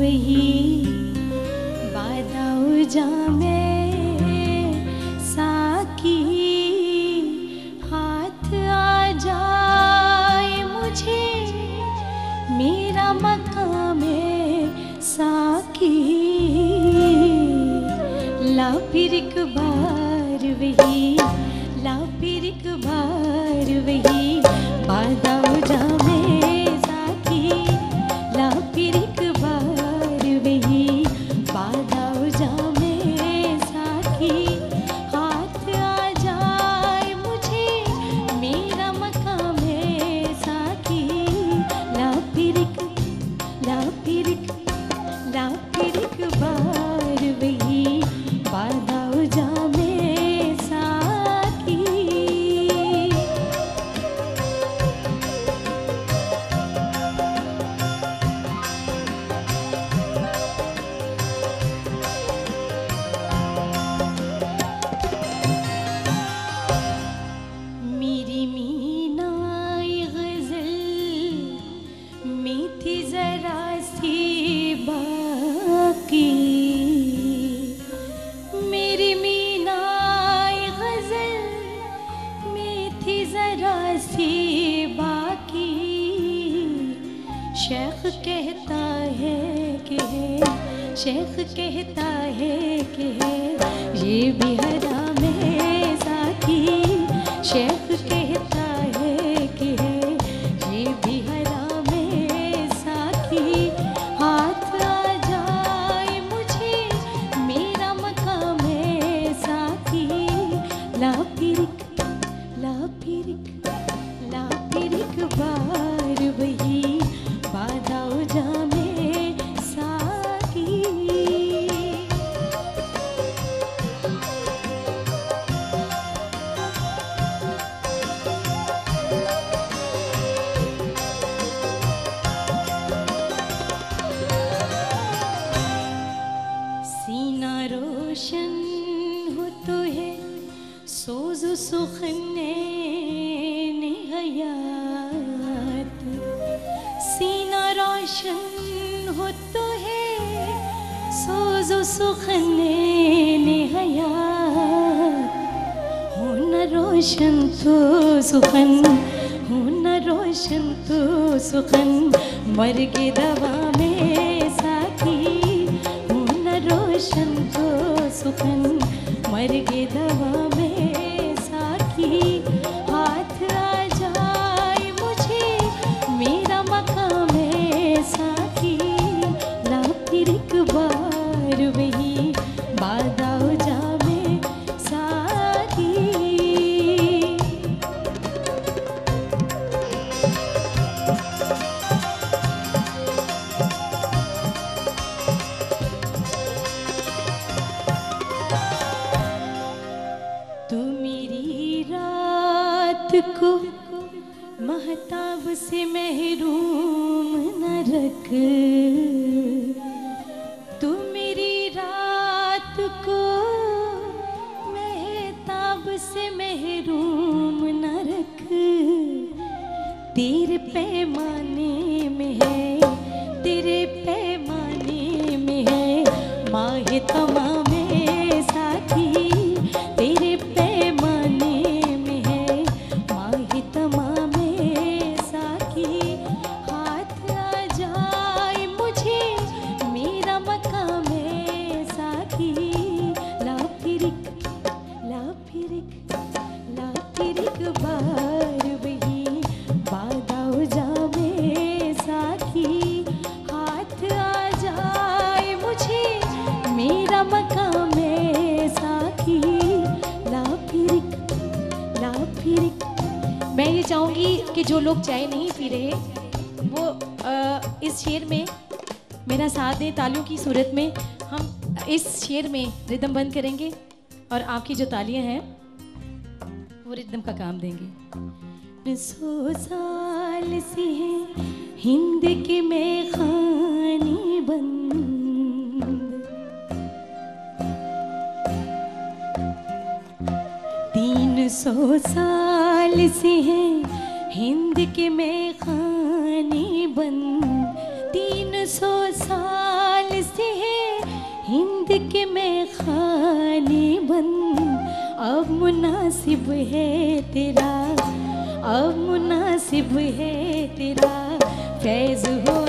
वही जामे साकी हाथ आ मुझे, मेरा ला फिर एक बार वही ला फिर एक बार वही। शेख कहता है कि शेख कहता है कि ये भी हरा है साकी शेख कहता है कि ये भी हरा है साकी हाथ आ जाए मुझे, मेरा मकाम है साकी ला तो है, सोज सुखने हयात हो न रोशन तो सुखन, हो रोशन तो सुखन। मर के दवा में साथी, हो रोशन तो सुखन। मर के दवा में फिर एक बार वही बादाओ जामे साथी। तू मेरी रात को महताब से महरूम न रख। महताब से महरूम न रख तेरे पैमाने में है, तेरे पैमाने में है। माह तमाम मैं ये चाहूँगी कि जो लोग चाय नहीं पी रहे वो अ, इस शेर में मेरा साथ दें तालियों की सूरत में हम इस शेर में रिदम बंद करेंगे और आपकी जो तालियाँ हैं वो रिदम का काम देंगे। सौ साल से है हिंद के में खानी बंद तीन सौ साल साल से है, हिंद के मैं खाने बंद। तीन सौ साल से है, हिंद के मैं खानी बंद। अब मुनासिब है तेरा, अब मुनासिब है तेरा। फैज हो